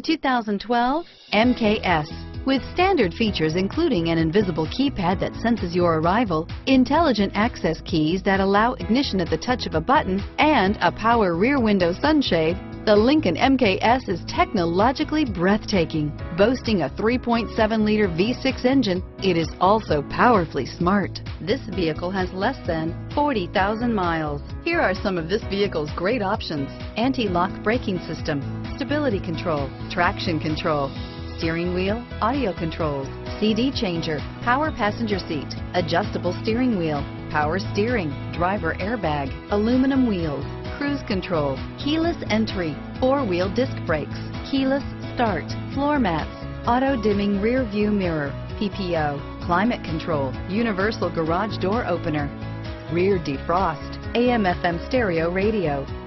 2012 MKS. With standard features including an invisible keypad that senses your arrival, intelligent access keys that allow ignition at the touch of a button, and a power rear window sunshade, the Lincoln MKS is technologically breathtaking. Boasting a 3.7-liter V6 engine, it is also powerfully smart. This vehicle has less than 40,000 miles. Here are some of this vehicle's great options. Anti-lock braking system, stability control, traction control, steering wheel, audio controls, CD changer, power passenger seat, adjustable steering wheel, power steering, driver airbag, aluminum wheels, cruise control, keyless entry, four-wheel disc brakes, keyless start, floor mats, auto-dimming rear view mirror, PPO, climate control, universal garage door opener, rear defrost, AM FM stereo radio.